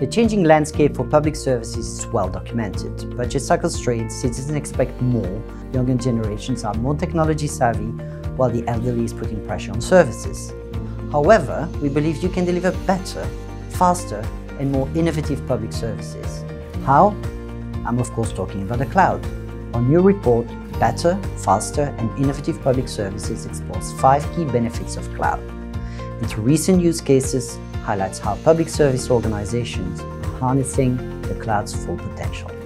The changing landscape for public services is well documented. Budget cycles strained, citizens expect more, younger generations are more technology savvy, while the elderly is putting pressure on services. However, we believe you can deliver better, faster, and more innovative public services. How? I'm of course talking about the cloud. Our new report, Better, Faster, and Innovative Public Services explores five key benefits of cloud. Through recent use cases, highlights how public service organizations are harnessing the cloud's full potential.